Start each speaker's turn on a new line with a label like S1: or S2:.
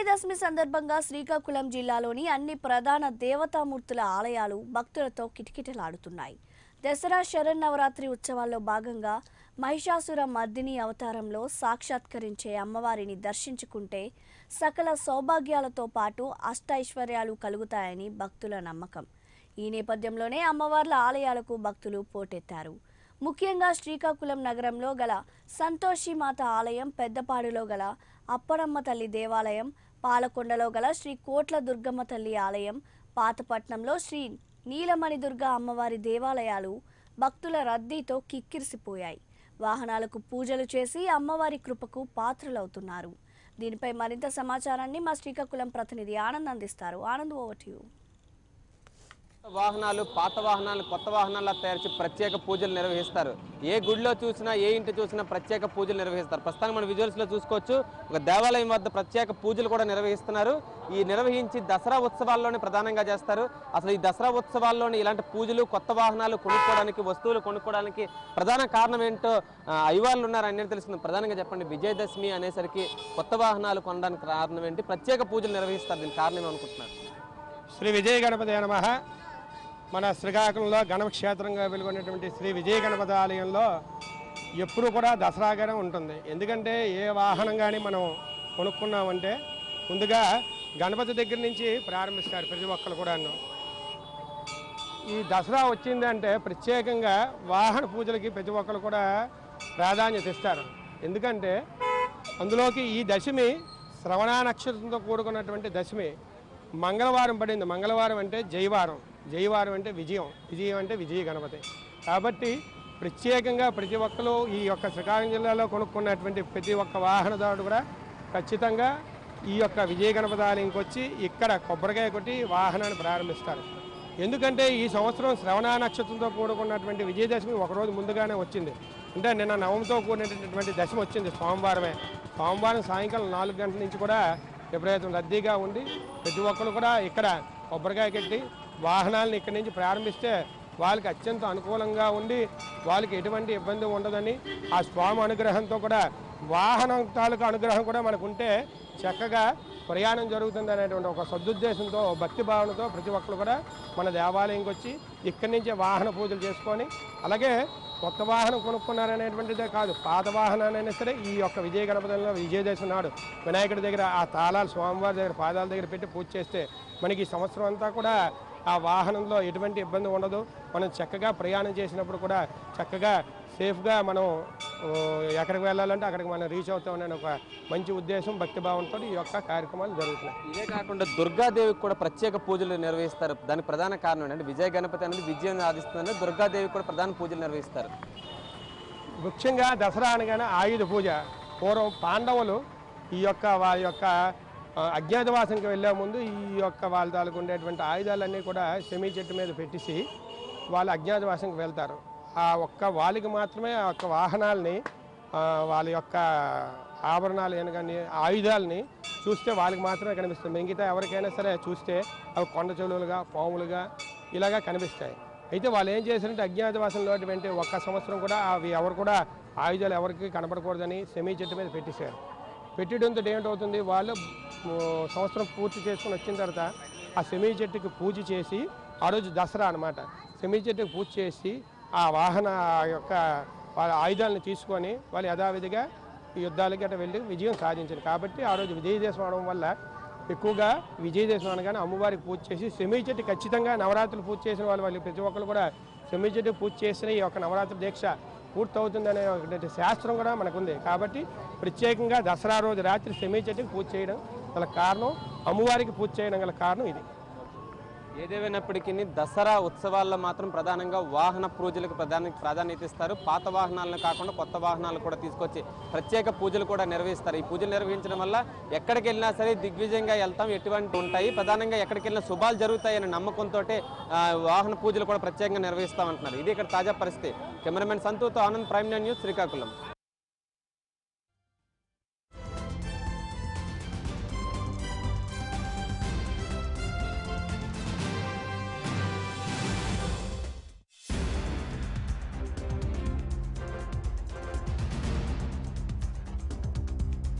S1: విజయదశమి సందర్భంగా శ్రీకాకుళం జిల్లాలోని అన్ని ప్రధాన దేవతామూర్తుల ఆలయాలు భక్తులతో కిటకిటలాడుతున్నాయి. దసరా శరన్నవరాత్రి ఉత్సవాల్లో భాగంగా మహిషాసుర మర్దిని అవతారంలో సాక్షాత్కరించే అమ్మవారిని దర్శించుకుంటే సకల సౌభాగ్యాలతో పాటు అష్టైశ్వర్యాలు కలుగుతాయని భక్తుల నమ్మకం. ఈ నేపథ్యంలోనే అమ్మవార్ల ఆలయాలకు భక్తులు పోటెత్తారు. ముఖ్యంగా శ్రీకాకుళం నగరంలో గల సంతోషిమాత ఆలయం పెద్దపాడులో గల అప్పడమ్మ తల్లి దేవాలయం పాలకొండలో గల శ్రీ కోట్ల దుర్గమ్మ తల్లి ఆలయం పాతపట్నంలో శ్రీ నీలమణి దుర్గ అమ్మవారి దేవాలయాలు భక్తుల రద్దీతో కిక్కిరిసిపోయాయి. వాహనాలకు పూజలు చేసి అమ్మవారి కృపకు పాత్రలవుతున్నారు. దీనిపై మరింత సమాచారాన్ని మా శ్రీకాకుళం ప్రతినిధి ఆనంద్ అందిస్తారు. ఆనంద్ ఓవర్ టు
S2: వాహనాలు పాత వాహనాలు కొత్త వాహనాలు తయారు ప్రత్యేక పూజలు నిర్వహిస్తారు. ఏ గుడిలో చూసినా ఏ ఇంటి చూసినా ప్రత్యేక పూజలు నిర్వహిస్తారు. ప్రస్తుతానికి మన విజువల్స్లో చూసుకోవచ్చు ఒక దేవాలయం వద్ద ప్రత్యేక పూజలు కూడా నిర్వహిస్తున్నారు. ఈ నిర్వహించి దసరా ఉత్సవాల్లోనే ప్రధానంగా చేస్తారు. అసలు ఈ దసరా ఉత్సవాల్లోనే ఇలాంటి పూజలు కొత్త వాహనాలు కొనుక్కోవడానికి వస్తువులు కొనుక్కోవడానికి ప్రధాన కారణం ఏంటో అయ్యవాళ్ళు ఉన్నారని తెలుస్తుంది. ప్రధానంగా చెప్పండి విజయదశమి అనేసరికి కొత్త వాహనాలు కొనడానికి కారణం ఏంటి? ప్రత్యేక పూజలు నిర్వహిస్తారు దీనికి కారణం ఏమనుకుంటున్నారు?
S3: శ్రీ విజయ గణపతి నమ. మన శ్రీకాకుళంలో గణక్షేత్రంగా వెలుగొన్నటువంటి శ్రీ విజయ గణపతి ఆలయంలో ఎప్పుడు కూడా దసరాగానే ఉంటుంది. ఎందుకంటే ఏ వాహనం కానీ మనం కొనుక్కున్నామంటే ముందుగా గణపతి దగ్గర నుంచి ప్రారంభిస్తారు ప్రతి ఒక్కరు కూడాను. ఈ దసరా వచ్చిందంటే ప్రత్యేకంగా వాహన పూజలకి ప్రతి ఒక్కరు కూడా ప్రాధాన్యత ఇస్తారు. ఎందుకంటే అందులోకి ఈ దశమి శ్రవణ నక్షత్రంతో కూడుకున్నటువంటి దశమి మంగళవారం పడింది. మంగళవారం అంటే జైవారం. జయవారం అంటే విజయం విజయం అంటే విజయ గణపతి. కాబట్టి ప్రత్యేకంగా ప్రతి ఒక్కరు ఈ యొక్క శ్రీకాకుళం జిల్లాలో కొనుక్కున్నటువంటి ప్రతి ఒక్క వాహనదారుడు కూడా ఖచ్చితంగా ఈ యొక్క విజయ గణపతి ఆలయంకి వచ్చి ఇక్కడ కొబ్బరికాయ కొట్టి వాహనాన్ని ప్రారంభిస్తారు. ఎందుకంటే ఈ సంవత్సరం శ్రవణ నక్షత్రంతో కూడుకున్నటువంటి విజయదశమి ఒకరోజు ముందుగానే వచ్చింది. అంటే నిన్న నవంతో కూడినటువంటి దశమి వచ్చింది సోమవారమే. సోమవారం సాయంకాలం నాలుగు గంటల నుంచి కూడా విపరీతం రద్దీగా ఉండి ప్రతి ఒక్కరు కూడా ఇక్కడ కొబ్బరికాయ కట్టి వాహనాలను ఇక్కడి నుంచి ప్రారంభిస్తే వాళ్ళకి అత్యంత అనుకూలంగా ఉండి వాళ్ళకి ఎటువంటి ఇబ్బంది ఉండదని ఆ స్వామి అనుగ్రహంతో కూడా వాహనం తాలూకా అనుగ్రహం కూడా మనకు ఉంటే చక్కగా ప్రయాణం జరుగుతుంది అనేటువంటి ఒక సదుద్దేశంతో భక్తి భావనతో ప్రతి ఒక్కరు కూడా మన దేవాలయంకి వచ్చి ఇక్కడి నుంచే వాహన పూజలు చేసుకొని అలాగే కొత్త వాహనం కొనుక్కున్నారనేటువంటిదే కాదు పాత వాహనానైనా సరే ఈ యొక్క విజయ గణపతిలో విజయదశమి నాడు వినాయకుడి దగ్గర ఆ తాళాలు స్వామివారి దగ్గర పాదాల దగ్గర పెట్టి పూజ చేస్తే మనకి ఈ సంవత్సరం అంతా కూడా ఆ వాహనంలో ఎటువంటి ఇబ్బంది ఉండదు. మనం చక్కగా ప్రయాణం చేసినప్పుడు కూడా చక్కగా సేఫ్గా మనం ఎక్కడికి వెళ్ళాలంటే అక్కడికి మనం రీచ్ అవుతామనే ఒక మంచి ఉద్దేశం భక్తి భావంతో ఈ యొక్క కార్యక్రమాలు జరుగుతున్నాయి.
S2: ఇదే కాకుండా దుర్గాదేవికి కూడా ప్రత్యేక పూజలు నిర్వహిస్తారు. దానికి ప్రధాన కారణం ఏంటంటే విజయ గణపతి అనేది విజయం సాధిస్తుంది దుర్గాదేవికి కూడా ప్రధాన పూజలు నిర్వహిస్తారు.
S3: ముఖ్యంగా దసరా అనగానే ఆయుధ పూజ. పూర్వం పాండవులు ఈ యొక్క వారి యొక్క అజ్ఞాతవాసంకి వెళ్ళే ముందు ఈ యొక్క వాళ్ళ తాలకు ఉండేటువంటి ఆయుధాలన్నీ కూడా సెమీ చెట్టు మీద పెట్టేసి వాళ్ళు అజ్ఞాతవాసంకి వెళ్తారు. ఆ ఒక్క వాళ్ళకి మాత్రమే ఆ యొక్క వాహనాలని వాళ్ళ యొక్క ఆభరణాలు ఏను కానీ ఆయుధాలని చూస్తే వాళ్ళకి మాత్రమే కనిపిస్తుంది. మిగతా ఎవరికైనా సరే చూస్తే అవి కొండ చెలువులుగా పాములుగా ఇలాగా కనిపిస్తాయి. అయితే వాళ్ళు ఏం చేశారంటే అజ్ఞాతవాసంలో అటువంటి ఒక్క సంవత్సరం కూడా అవి ఎవరు కూడా ఆయుధాలు ఎవరికి కనపడకూడదని సెమీ చెట్టు మీద పెట్టేశారు. పెట్టడంతో ఏంటవుతుంది వాళ్ళు సంవత్సరం పూర్తి చేసుకుని వచ్చిన తర్వాత ఆ సెమీ చెట్టుకి పూజ చేసి ఆ రోజు దసరా అనమాట సెమీ చెట్టుకి పూజ చేసి ఆ వాహన యొక్క వాళ్ళ ఆయుధాలను తీసుకొని వాళ్ళు యథావిధిగా యుద్ధాలకి అట్లా వెళ్ళి విజయం సాధించారు. కాబట్టి ఆ రోజు విజయదేశం అవడం వల్ల ఎక్కువగా విజయదశమి అనగానే అమ్మవారికి పూజ చేసి సెమీ చెట్టు ఖచ్చితంగా నవరాత్రులు పూజ చేసిన వాళ్ళు వాళ్ళు ప్రతి ఒక్కరు కూడా సెమీ చెట్టు పూజ చేసిన ఈ యొక్క నవరాత్రి దీక్ష పూర్తవుతుందనే ఒకటి శాస్త్రం కూడా మనకుంది. కాబట్టి ప్రత్యేకంగా దసరా రోజు రాత్రి సెమీ చెట్టుకు పూజ చేయడం గల కారణం అమ్మవారికి పూజ చేయడం గల కారణం ఇది.
S2: ఏదేమైనప్పటికీ దసరా ఉత్సవాల్లో మాత్రం ప్రధానంగా వాహన పూజలకు ప్రధాన ప్రాధాన్యత ఇస్తారు. పాత వాహనాలను కాకుండా కొత్త వాహనాలు కూడా తీసుకొచ్చి ప్రత్యేక పూజలు కూడా నిర్వహిస్తారు. ఈ పూజలు నిర్వహించడం వల్ల ఎక్కడికి వెళ్ళినా సరే దిగ్విజయంగా వెళ్తాం. ఎటువంటి ఉంటాయి. ప్రధానంగా ఎక్కడికి వెళ్ళినా శుభాలు జరుగుతాయనే నమ్మకంతో వాహన పూజలు కూడా ప్రత్యేకంగా నిర్వహిస్తామంటున్నారు. ఇది ఇక్కడ తాజా పరిస్థితి. కెమెరామెన్ సంతూతో ఆనంద్ ప్రైమ్ న్యూస్ శ్రీకాకుళం.